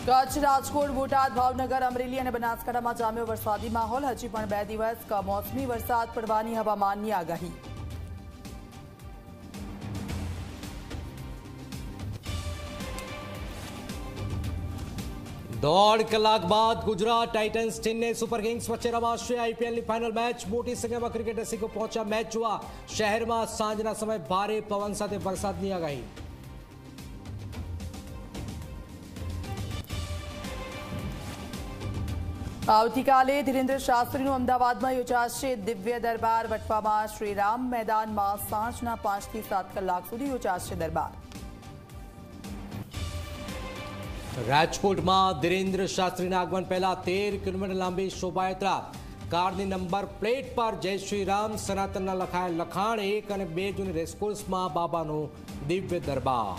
કચ્છ, રાજકોટ, બોટાદ, ભાવનગર, અમરેલી અને બનાસકાંઠામાં જામ્યો વરસાદી માહોલ. હજી પણ બે દિવસ કમોસમી વરસાદ પડવાની હવામાનની આગાહી. દોઢ કલાક બાદ Gujarat Titans Chennai Super Kings વચ્ચે રમાશે આઈપીએલની ફાઇનલ મેચ. મોટી સંખ્યામાં ક્રિકેટ રસિકો પહોંચ્યા મેચ જોવા. શહેરમાં સાંજના સમયે ભારે પવન સાથે વરસાદની આગાહી. આવતીકાલે ધીરેન્દ્ર શાસ્ત્રીનું અમદાવાદમાં યોજાશે દિવ્ય દરબાર. વટવામાં શ્રીરામ મેદાનમાં સાંજના પાંચથી સાત કલાક સુધી યોજાશે દરબાર. રાજકોટમાં ધીરેન્દ્ર શાસ્ત્રીના આગમન પહેલા તેર કિલોમીટર લાંબી શોભાયાત્રા. કારની નંબર પ્લેટ પર જય શ્રી રામ સનાતનના લખાયેલ લખાણ એક અને બે જૂની રેસકોર્સમાં બાબાનું દિવ્ય દરબાર.